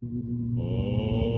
Oh.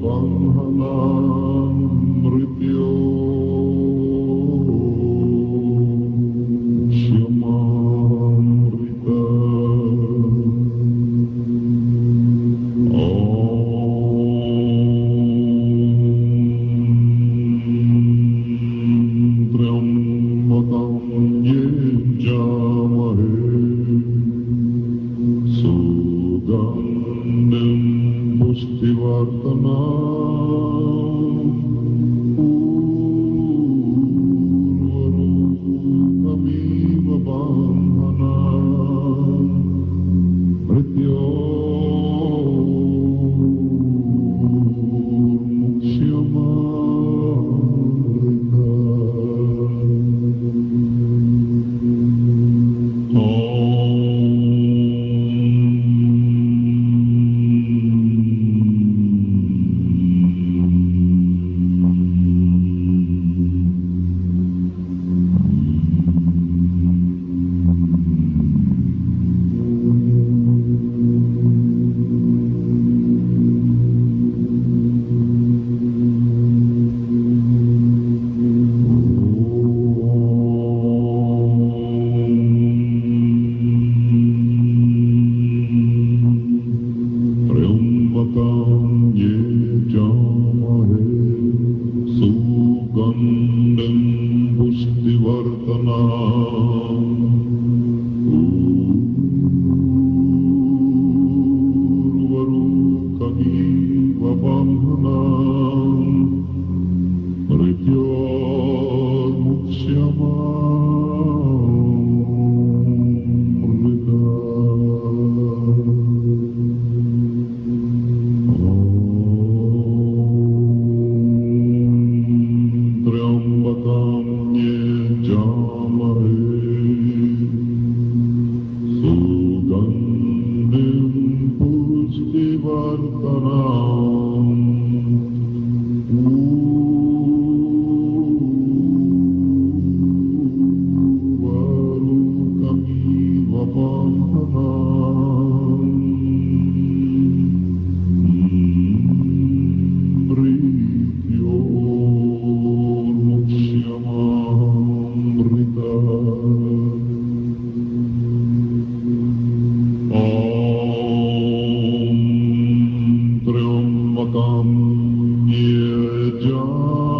Brahmanam Shri Vartanam. Brigio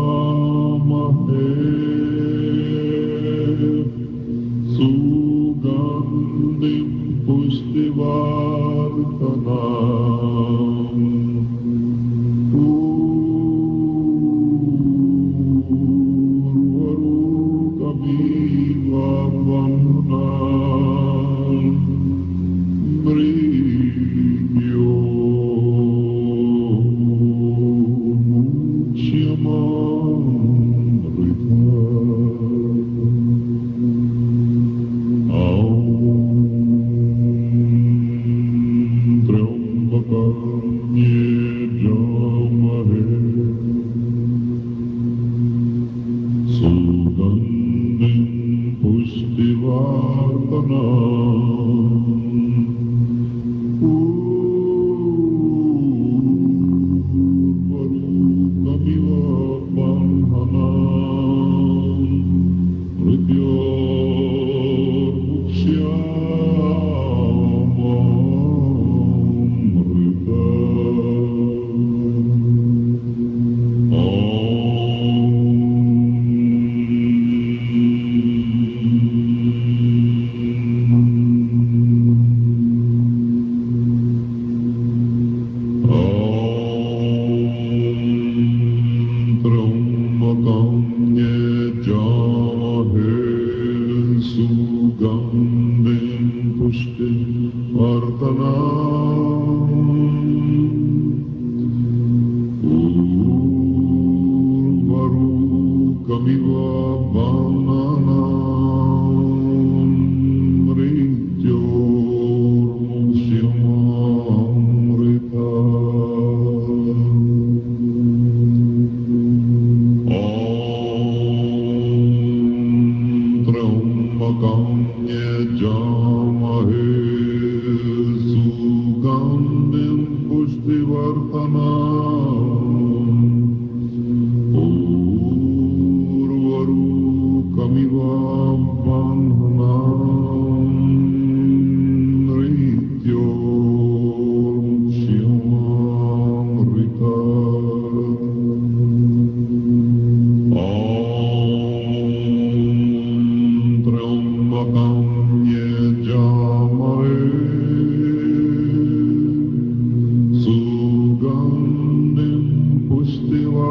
Urvarukamiva Vananam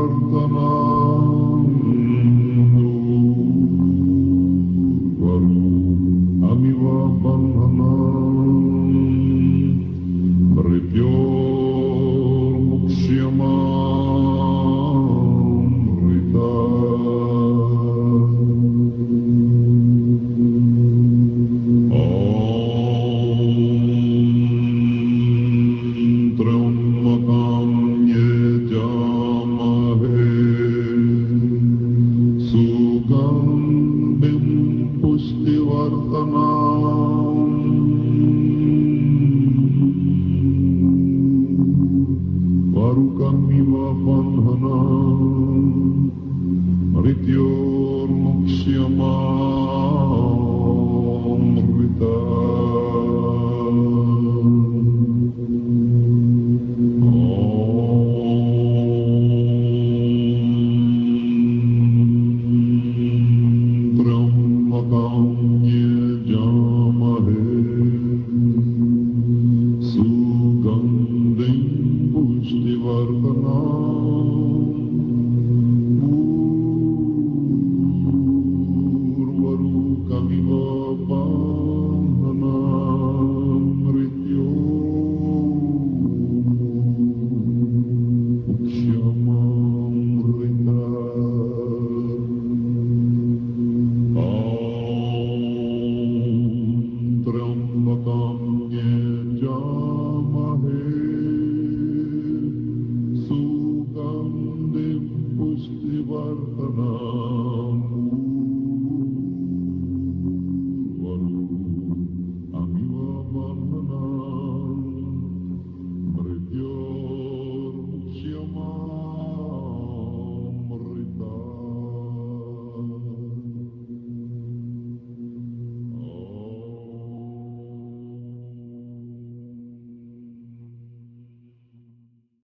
Pushtivartanam